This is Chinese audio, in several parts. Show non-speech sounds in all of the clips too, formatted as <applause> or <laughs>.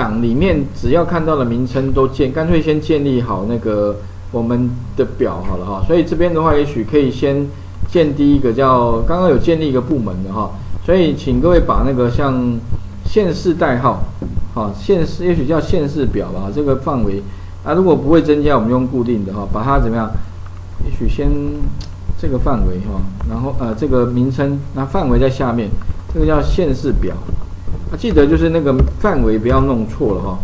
档里面只要看到的名称都建，干脆先建立好那个我们的表好了哈。所以这边的话，也许可以先建第一个叫刚刚有建立一个部门的哈。所以请各位把那个像县市代号，好县市也许叫县市表吧，这个范围啊，如果不会增加，我们用固定的哈，把它怎么样？也许先这个范围哈，然后呃这个名称，那范围在下面，这个叫县市表。啊，记得就是那个范围不要弄错了哈。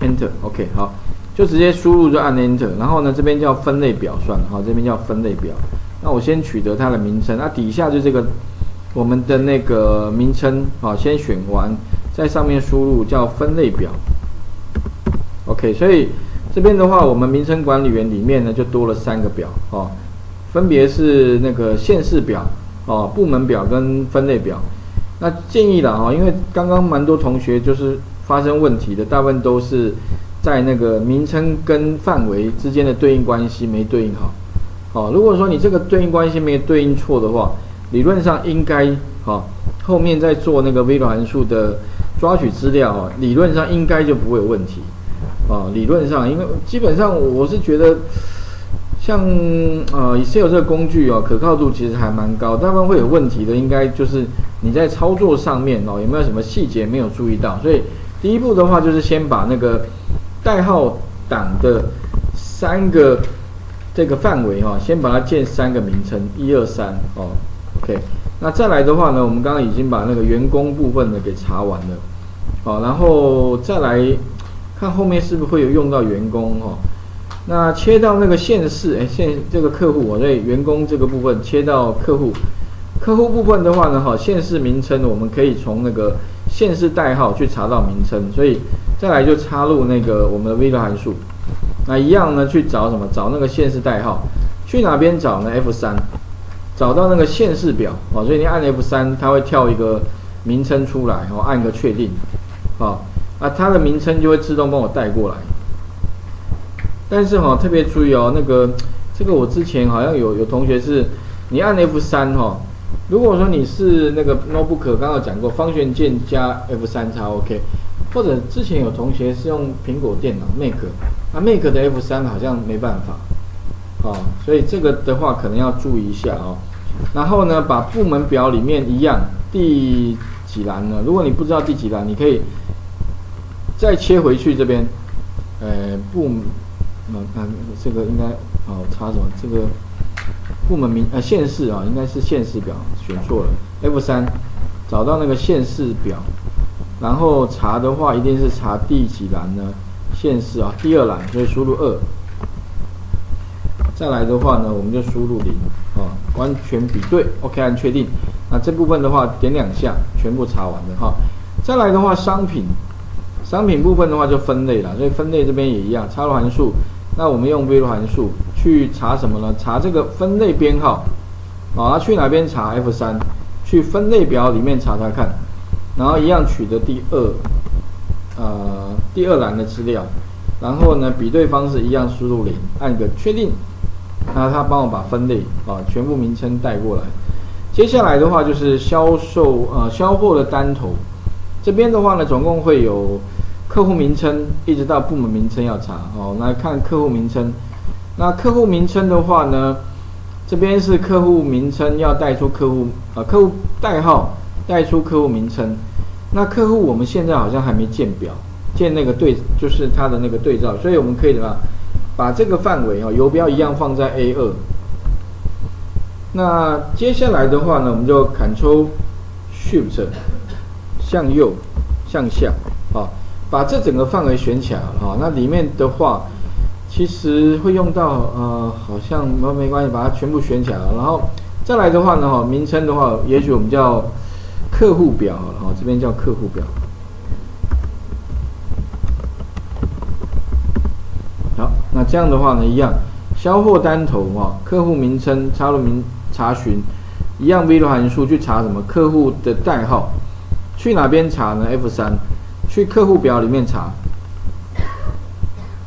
Enter，OK，好，就直接输入就按 Enter，然后呢这边叫分类表算了哈，这边叫分类表。那我先取得它的名称，那底下就这个我们的那个名称啊，先选完，在上面输入叫分类表。OK，所以这边的话，我们名称管理员里面呢就多了三个表哦，分别是那个县市表哦、部门表跟分类表。那建议了哈，因为刚刚蛮多同学就是发生问题的，大部分都是在那个名称跟范围之间的对应关系没对应好。好，如果说你这个对应关系没有对应错的话，理论上应该好，后面在做那个微软函数的抓取资料啊，理论上应该就不会有问题。啊，理论上，因为基本上我是觉得。像呃，Excel 这个工具哦，可靠度其实还蛮高。大部分会有问题的，应该就是你在操作上面哦，有没有什么细节没有注意到？所以第一步的话，就是先把那个代号档的三个这个范围哈，先把它建三个名称，一二三哦，OK。那再来的话呢，我们刚刚已经把那个员工部分呢给查完了，好，然后再来看后面是不是会有用到员工哈。那切到那个县市，哎，县这个客户，我在员工这个部分切到客户，客户部分的话呢，哈，县市名称我们可以从那个县市代号去查到名称，所以再来就插入那个 <laughs> 我们的 v l o 函数，那一样呢去找什么？找那个县市代号，去哪边找呢？F 三，找到那个县市表，哦，所以你按 F 三，它会跳一个名称出来，然后按个确定，好，啊，它的名称就会自动帮我带过来。但是哈，特别注意哦，那个这个我之前好像有有同学是，你按 F 三哈，如果说你是那个 notebook，刚刚讲过方旋键加 F 三才 OK，或者之前有同学是用苹果电脑 Mac，那 Mac 的 F 三好像没办法，哦，所以这个的话可能要注意一下哦。然后呢，把部门表里面一样第几栏呢？如果你不知道第几栏，你可以再切回去这边，呃，部。那看这个应该哦，查什么？这个部门名呃县市啊，应该是县市表选错了。F 三找到那个县市表，然后查的话一定是查第几栏呢？县市啊，第二栏，所以输入二。再来的话呢，我们就输入零啊，完全比对，OK 按确定。那这部分的话点两下，全部查完了哈。再来的话，商品商品部分的话就分类了，所以分类这边也一样，插入函数。那我们用微罗函数去查什么呢？查这个分类编号，啊，去哪边查？F 三，去分类表里面查查看，然后一样取得第二，呃，第二栏的资料，然后呢，比对方式一样输入零，按个确定，那他帮我把分类啊全部名称带过来。接下来的话就是销售呃销货的单头，这边的话呢，总共会有。客户名称一直到部门名称要查哦，来看客户名称。那客户名称的话呢，这边是客户名称要带出客户啊，客户代号带出客户名称。那客户我们现在好像还没建表，建那个对，就是它的那个对照，所以我们可以怎么把这个范围啊，游标一样放在 A 二。那接下来的话呢，我们就 Ctrl Shift 向右向下啊。把这整个范围选起来了哈，那里面的话，其实会用到呃，好像没没关系，把它全部选起来。然后再来的话呢哈，名称的话，也许我们叫客户表哈，这边叫客户表。好，那这样的话呢，一样，销货单头哈，客户名称插入名查询，一样 v 罗函数去查什么客户的代号，去哪边查呢？F 三。去客户表里面查，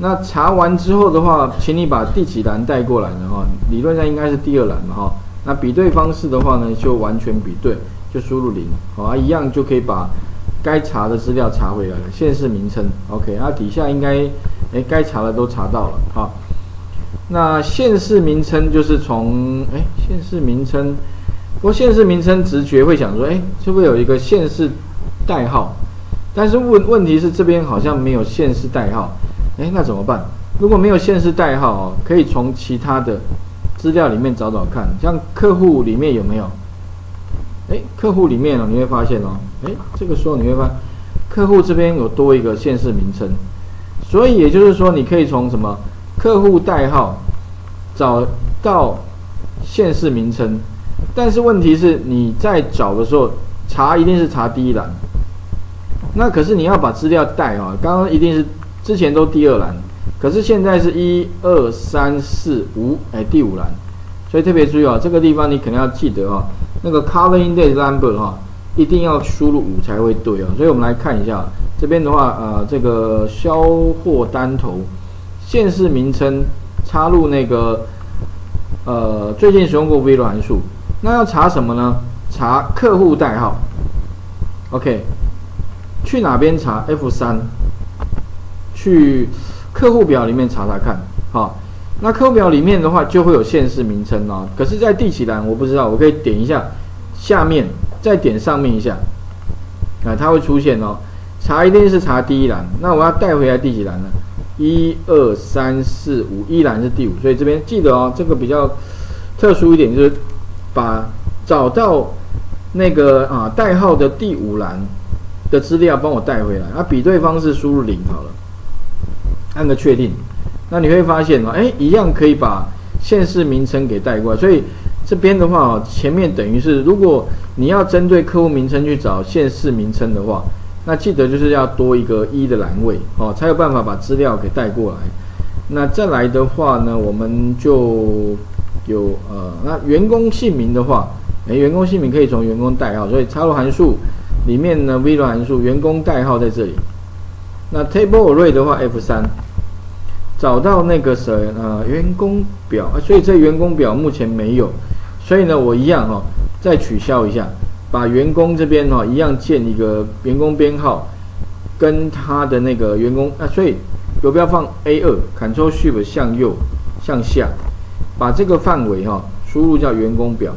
那查完之后的话，请你把第几栏带过来呢？哈，理论上应该是第二栏嘛，哈。那比对方式的话呢，就完全比对，就输入零，好啊，一样就可以把该查的资料查回来了，县市名称，OK，那底下应该，哎，该查的都查到了，好，那县市名称就是从，哎，县市名称，不过县市名称直觉会想说，哎，是不是有一个县市代号？但是问问题是这边好像没有县市代号，哎，那怎么办？如果没有县市代号哦，可以从其他的资料里面找找看，像客户里面有没有？哎，客户里面哦，你会发现哦，哎，这个时候你会发现客户这边有多一个县市名称，所以也就是说，你可以从什么客户代号找到县市名称，但是问题是你在找的时候查一定是查第一栏，那可是你要把资料带啊，刚刚一定是之前都第二栏，可是现在是一二三四五，哎，第五栏，所以特别注意啊，这个地方你肯定要记得啊。那个 cover index number 哈，一定要输入五才会对啊，所以我们来看一下这边的话，呃，这个销货单头现市名称插入那个呃最近使用过 v l o 函数，那要查什么呢？查客户代号。OK，去哪边查？F 三，去客户表里面查查看，好。那客户表里面的话就会有县市名称哦，可是，在第几栏我不知道，我可以点一下下面，再点上面一下，啊，它会出现哦。查一定是查第一栏，那我要带回来第几栏呢？一二三四五，一栏是第五，所以这边记得哦，这个比较特殊一点，就是把找到那个啊代号的第五栏的资料帮我带回来，啊，比对方式输入零好了，按个确定。那你会发现哦，哎，一样可以把县市名称给带过来。所以这边的话哦，前面等于是，如果你要针对客户名称去找县市名称的话，那记得就是要多一个一的栏位哦，才有办法把资料给带过来。那再来的话呢，我们就有呃，那员工姓名的话，哎，员工姓名可以从员工代号，所以插入函数里面呢，v 函数员工代号在这里。那 table array 的话，F 三。找到那个谁啊？员工表，所以这员工表目前没有，所以呢，我一样哈，再取消一下，把员工这边哈一样建一个员工编号，跟他的那个员工啊，所以有标放 A 二，Ctrl Shift 向右向下，把这个范围哈输入叫员工表。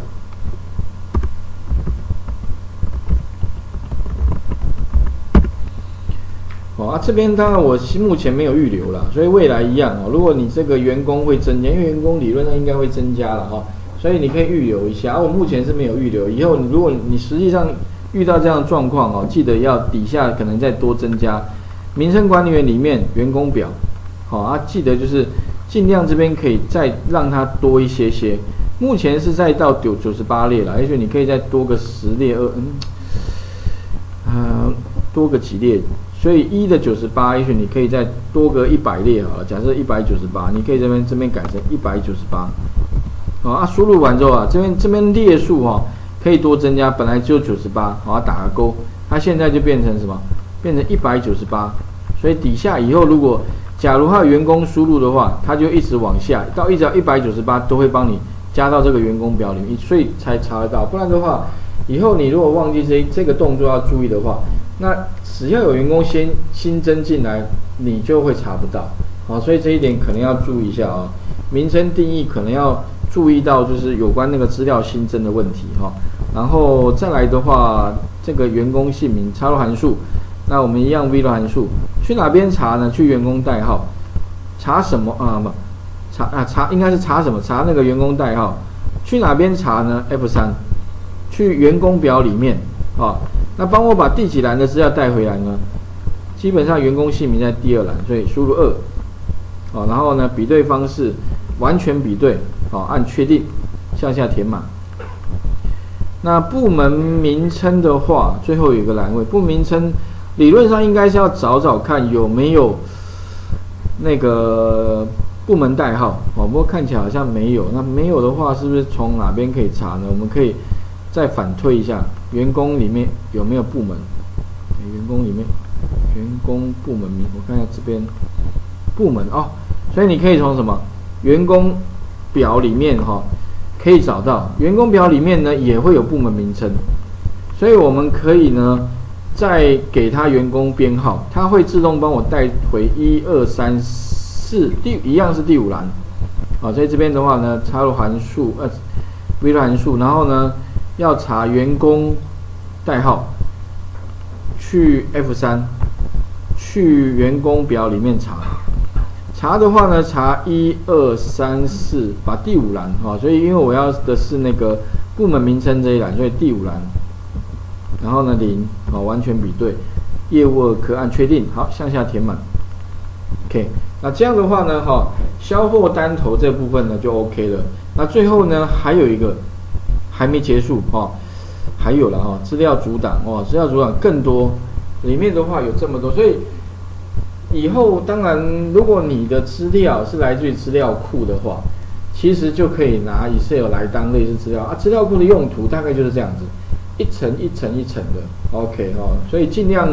啊，这边当然我目前没有预留了，所以未来一样哦。如果你这个员工会增加，因为员工理论上应该会增加了哈，所以你可以预留一下。而我目前是没有预留，以后如果你实际上遇到这样的状况哦，记得要底下可能再多增加名称管理员里面员工表，好啊，记得就是尽量这边可以再让它多一些些。目前是在到九九十八列了，也许你可以再多个十列二，嗯，呃，多个几列。所以一的九十八，也许你可以再多个一百列好了。假设一百九十八，你可以这边这边改成一百九十八。啊，输入完之后啊，这边这边列数哈可以多增加，本来就九十八，好打个勾，它现在就变成什么？变成一百九十八。所以底下以后如果假如还有员工输入的话，它就一直往下到一直到一百九十八都会帮你加到这个员工表里面，所以才查得到。不然的话，以后你如果忘记这这个动作要注意的话，那。只要有员工先新增进来，你就会查不到，好，所以这一点可能要注意一下啊。名称定义可能要注意到，就是有关那个资料新增的问题哈。然后再来的话，这个员工姓名插入函数，那我们一样 v 的函数，去哪边查呢？去员工代号，查什么啊？不，查啊查应该是查什么？查那个员工代号。去哪边查呢？F 三，去员工表里面啊。那帮我把第几栏的资料带回来呢？基本上员工姓名在第二栏，所以输入二，哦，然后呢比对方式完全比对，好按确定，向下填满。那部门名称的话，最后有一个栏位，部门名称理论上应该是要找找看有没有那个部门代号，哦，不过看起来好像没有。那没有的话，是不是从哪边可以查呢？我们可以。再反推一下，员工里面有没有部门？员工里面，员工部门名，我看一下这边部门哦。所以你可以从什么员工表里面哈，可以找到员工表里面呢也会有部门名称。所以我们可以呢再给他员工编号，他会自动帮我带回一二三四第一样是第五栏，好，所以这边的话呢，插入函数呃 v 函数，然后呢要查员工代号，去 F 三，去员工表里面查，查的话呢查一二三四，把第五栏哈，所以因为我要的是那个部门名称这一栏，所以第五栏。然后呢，零，哦，完全比对，业务可按确定，好，向下填满，OK，那这样的话呢，哈，销货单头这部分呢就 OK 了。那最后呢，还有一个还没结束，哈，还有了哈，资料阻挡，哦，资料阻挡更多，里面的话有这么多，所以以后当然，如果你的资料是来自于资料库的话，其实就可以拿 Excel 来当类似资料啊，资料库的用途大概就是这样子。一层一层一层的，OK 哈，所以尽量，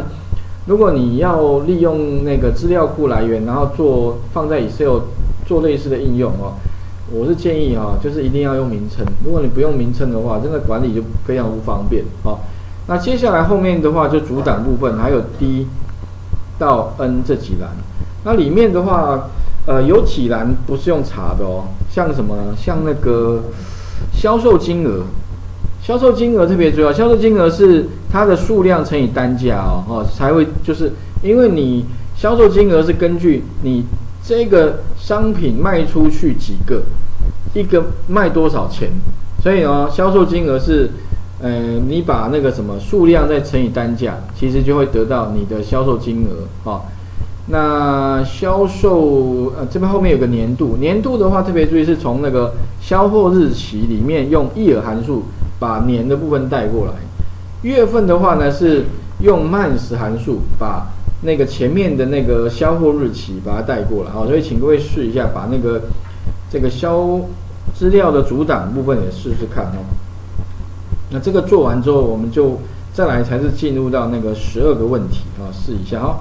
如果你要利用那个资料库来源，然后做放在 Excel 做类似的应用哦，我是建议哈，就是一定要用名称。如果你不用名称的话，真的管理就非常不方便哦。那接下来后面的话就主档部分，还有 D 到 N 这几栏，那里面的话，呃，有几栏不是用查的哦，像什么？像那个销售金额。销售金额特别重要，销售金额是它的数量乘以单价哦，哦才会就是因为你销售金额是根据你这个商品卖出去几个，一个卖多少钱，所以呢，销售金额是，呃，你把那个什么数量再乘以单价，其实就会得到你的销售金额啊。那销售呃这边后面有个年度，年度的话特别注意是从那个销货日期里面用一尔函数。把年的部分带过来，月份的话呢是用 month 函数把那个前面的那个销货日期把它带过来，啊，所以请各位试一下，把那个这个销资料的主档部分也试试看哦。那这个做完之后，我们就再来才是进入到那个十二个问题啊，试一下哈。